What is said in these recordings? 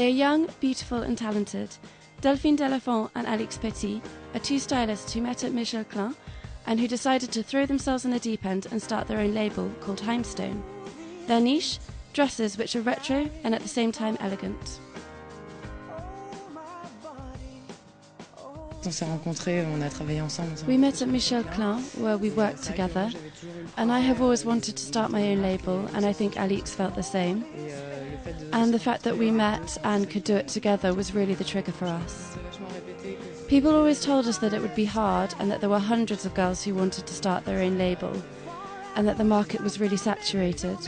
They are young, beautiful, and talented. Delphine Delafon and Alix Petit are two stylists who met at Michel Klein and who decided to throw themselves in the deep end and start their own label called Heimstone. Their niche? Dresses which are retro and at the same time elegant. On s'est rencontrés, on a travaillé ensemble. We met at Michel Klein, where we worked together, and I have always wanted to start my own label, and I think Alix felt the same. And the fact that we met and could do it together was really the trigger for us. People always told us that it would be hard and that there were hundreds of girls who wanted to start their own label, and that the market was really saturated.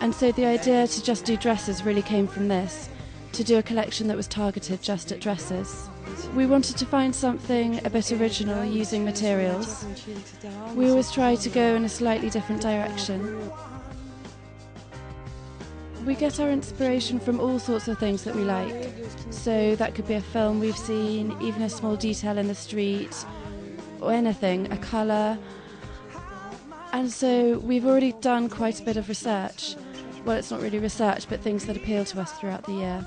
And so the idea to just do dresses really came from this to do a collection that was targeted just at dresses. We wanted to find something a bit original using materials. We always try to go in a slightly different direction. We get our inspiration from all sorts of things that we like. So that could be a film we've seen, even a small detail in the street, or anything, a colour. And so we've already done quite a bit of research. Well, it's not really research, but things that appeal to us throughout the year.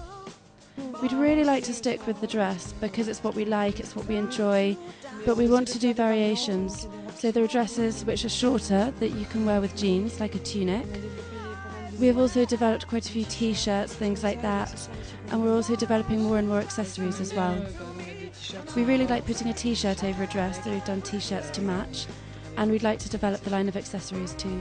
We'd really like to stick with the dress because it's what we like, it's what we enjoy, but we want to do variations. So there are dresses which are shorter that you can wear with jeans, like a tunic. We have also developed quite a few t shirts, things like that, and we're also developing more and more accessories as well. We really like putting a t shirt over a dress, so we've done t shirts to match, and we'd like to develop the line of accessories too.